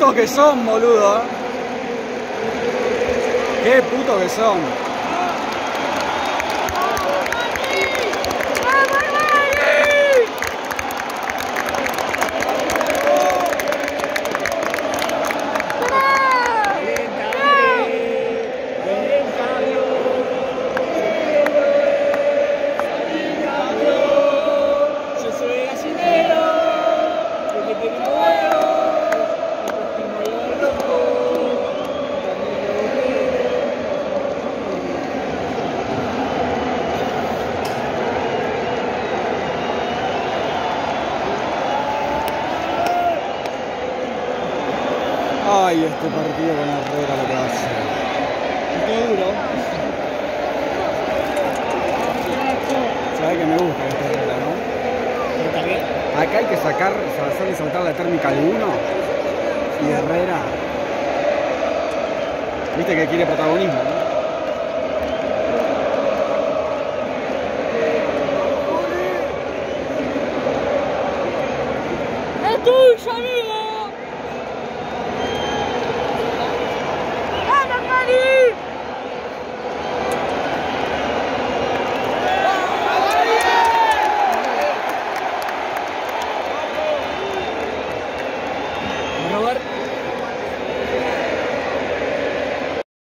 Putos que son, boludo. Qué putos que son. Ay, este partido con Herrera lo que hace. Qué duro. Sabes que me gusta este Herrera, ¿no? Acá hay que sacar, hacerle saltar la térmica al 1 y Herrera. Viste que quiere protagonismo, ¿no? ¡Es tuyo, amigo!